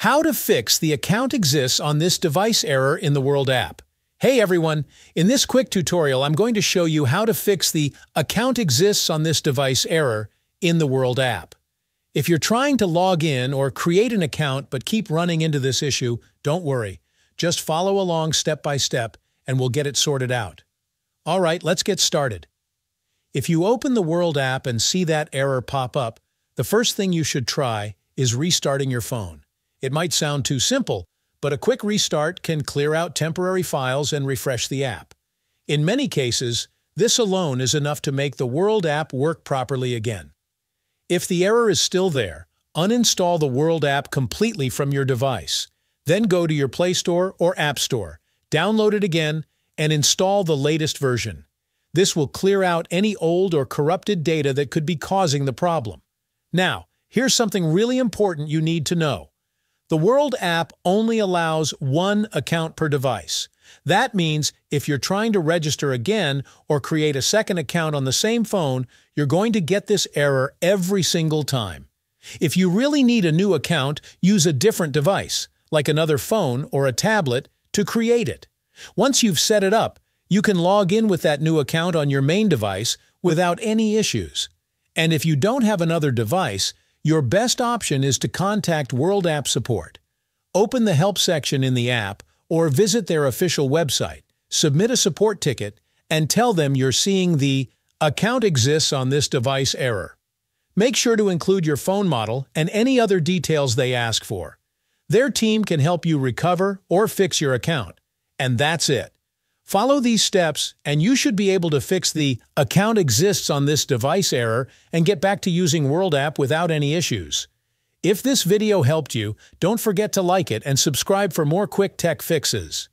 How to fix the account exists on this device error in the World app. Hey everyone, in this quick tutorial I'm going to show you how to fix the account exists on this device error in the World app. If you're trying to log in or create an account but keep running into this issue, don't worry. Just follow along step by step and we'll get it sorted out. Alright, let's get started. If you open the World app and see that error pop up, the first thing you should try is restarting your phone. It might sound too simple, but a quick restart can clear out temporary files and refresh the app. In many cases, this alone is enough to make the World app work properly again. If the error is still there, uninstall the World app completely from your device. Then go to your Play Store or App Store, download it again, and install the latest version. This will clear out any old or corrupted data that could be causing the problem. Now, here's something really important you need to know. The World app only allows one account per device. That means if you're trying to register again or create a second account on the same phone, you're going to get this error every single time. If you really need a new account, use a different device, like another phone or a tablet, to create it. Once you've set it up, you can log in with that new account on your main device without any issues. And if you don't have another device, your best option is to contact World App Support. Open the Help section in the app or visit their official website, submit a support ticket, and tell them you're seeing the Account exists on this device error. Make sure to include your phone model and any other details they ask for. Their team can help you recover or fix your account. And that's it. Follow these steps and you should be able to fix the account exists on this device error and get back to using World App without any issues. If this video helped you, don't forget to like it and subscribe for more quick tech fixes.